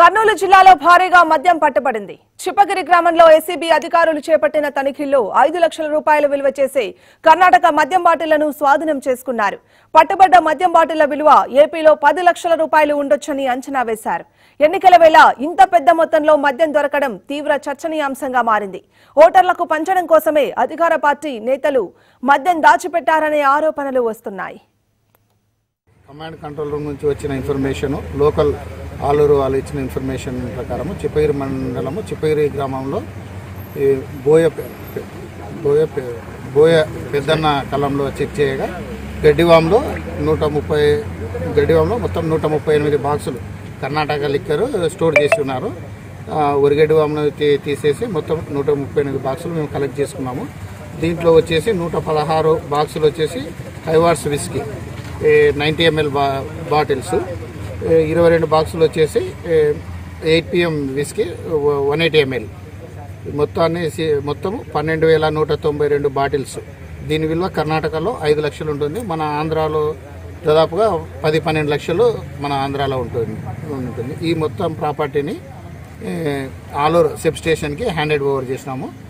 కర్నూలు జిల్లాలో భారీగా మద్యం పట్టబడింది. చిప్పగిరి గ్రామంలో ఏసీబీ అధికారులు చేపట్టిన తనిఖీల్లో ఐదు లక్షల రూపాయలు విలువ చేసే కర్ణాటక మద్యం బాటిళ్ళను స్వాధీనం చేసుకున్నారు. పట్టుబడ్డ మద్యం బాటిళ్ళ విలువ ఏపీలో పది లక్షల రూపాయలు ఉండొచ్చని అంచనా వేశారు. ఎన్నికల వేళ ఇంత పెద్ద మొత్తంలో మద్యం దొరకడం తీవ్ర చర్చనీయాంశంగా మారింది. ఓటర్లకు పంచడం కోసమే అధికార పార్టీ నేతలు మద్యం దాచిపెట్టారనే ఆరోపణలు వస్తున్నాయి. కమాండ్ కంట్రోల్ రూమ్ నుంచి వచ్చిన ఇన్ఫర్మేషన్ లోకల్ ఆలూరు వాళ్ళు ఇచ్చిన ఇన్ఫర్మేషన్ ప్రకారము చిప్పగిరి మండలము చిప్పగిరి గ్రామంలో ఈ బోయ బోయ బోయ పెద్దన్న కలంలో చెక్ చేయగా గడ్డివాంలో నూట ముప్పై గడ్డివాంలో మొత్తం నూట ముప్పై ఎనిమిది బాక్సులు కర్ణాటక లిక్కర్ స్టోర్ చేసి ఉన్నారు. ఆ, తీ- తీసేసి మొత్తం నూట ముప్పై ఎనిమిది బాక్సులు మేము కలెక్ట్ చేసుకున్నాము. దీంట్లో వచ్చేసి నూట పదహారు బాక్సులు వచ్చేసి హైవార్స్ విస్కీ నైంటీ ఎంఎల్ బా బాటిల్స్. ఇరవై రెండు బాక్సులు వచ్చేసి eight PM whisky one eighty ML. మొత్తాన్ని సి- మొత్తం పన్నెండు వేల నూట తొంభై రెండు బాటిల్స్. దీని విలువ కర్ణాటకలో ఐదు లక్షలు ఉంటుంది. మన ఆంధ్రాలో దాదాపుగా పది పన్నెండు లక్షలు మన ఆంధ్రాలో ఉంటుంది ఉంటుంది. ఈ మొత్తం ప్రాపర్టీని ఆలూరు సబ్ స్టేషన్కి హ్యాండెడ్ ఓవర్ చేసినాము.